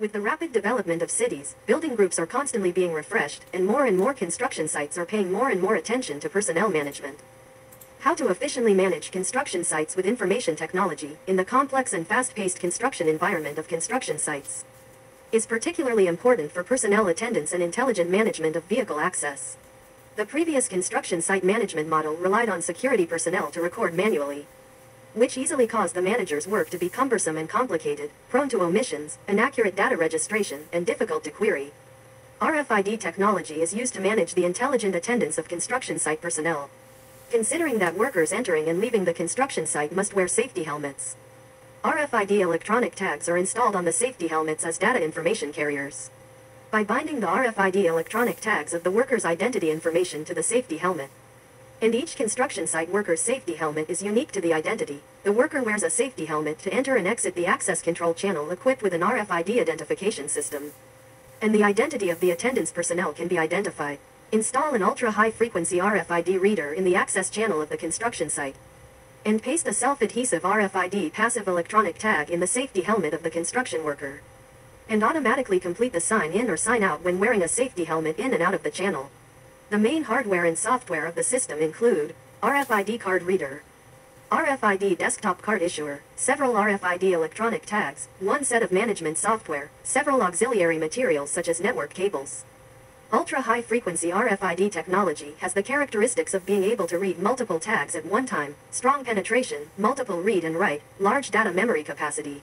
With the rapid development of cities, building groups are constantly being refreshed, and more and more construction sites are paying more and more attention to personnel management. How to efficiently manage construction sites with information technology in the complex and fast-paced construction environment of construction sites is particularly important for personnel attendance and intelligent management of vehicle access. The previous construction site management model relied on security personnel to record manually, which easily caused the manager's work to be cumbersome and complicated, prone to omissions, inaccurate data registration, and difficult to query. RFID technology is used to manage the intelligent attendance of construction site personnel. Considering that workers entering and leaving the construction site must wear safety helmets. RFID electronic tags are installed on the safety helmets as data information carriers. By binding the RFID electronic tags of the worker's identity information to the safety helmet, and each construction site worker's safety helmet is unique to the identity. The worker wears a safety helmet to enter and exit the access control channel equipped with an RFID identification system. And the identity of the attendance personnel can be identified. Install an ultra-high frequency RFID reader in the access channel of the construction site. And paste a self-adhesive RFID passive electronic tag in the safety helmet of the construction worker. And automatically complete the sign in or sign out when wearing a safety helmet in and out of the channel. The main hardware and software of the system include RFID card reader, RFID desktop card issuer, several RFID electronic tags, one set of management software, several auxiliary materials such as network cables. Ultra-high frequency RFID technology has the characteristics of being able to read multiple tags at one time, strong penetration, multiple read and write, large data memory capacity.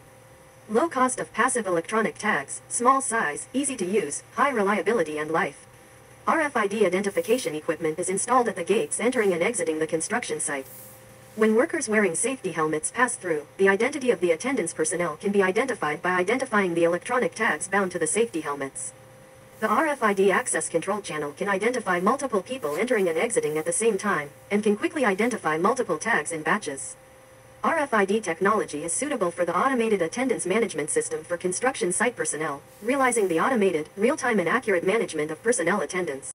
Low cost of passive electronic tags, small size, easy to use, high reliability and life. RFID identification equipment is installed at the gates entering and exiting the construction site. When workers wearing safety helmets pass through, the identity of the attendance personnel can be identified by identifying the electronic tags bound to the safety helmets. The RFID access control channel can identify multiple people entering and exiting at the same time, and can quickly identify multiple tags in batches. RFID technology is suitable for the automated attendance management system for construction site personnel, realizing the automated, real-time and accurate management of personnel attendance.